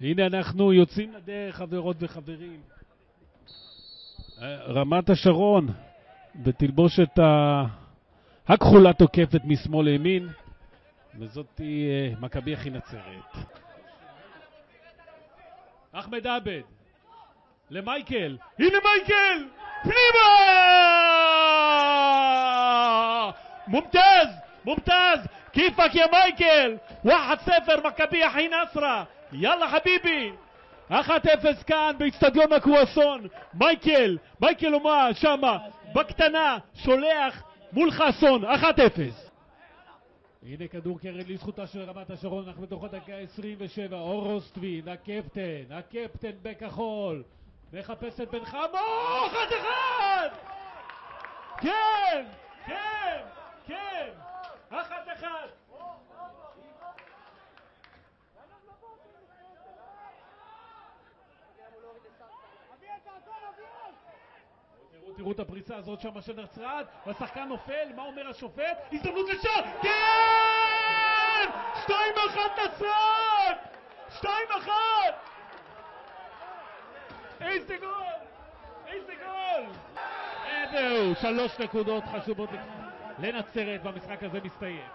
הנה אנחנו יוצאים לדרך, חברות וחברים. אה, רמת השרון בתלבושת ה... הכחולה תוקפת משמאל לימין, וזאת היא אה, מכבי הכי נצרת. אחמד עבד, למייקל, הנה מייקל! פנימה! מומתז! מומתז! כיפאק יא מייקל! 1-0 מכבי אחי נסרה! יאללה חביבי! 1-0 כאן באיצטדיון הקרואסון מייקל, מייקל אומה שמה בקטנה שולח מול חסון 1-0 הנה כדור קרד לזכותה של רמת השרון, אנחנו בתוך הדקה 27, אורוסטבין, הקפטן, הקפטן בכחול, מחפש את בן חמו, 1-1! כן, כן, כן, 1-1! תראו, את הפריצה הזאת שם של נצרת, והשחקן נופל, מה אומר השופט? הזדמנות לשער! כן! 2-1 נצרת! 2-1! איזה גול! איזה גול! זהו, שלוש נקודות חשובות לנצרת, והמשחק הזה מסתיים.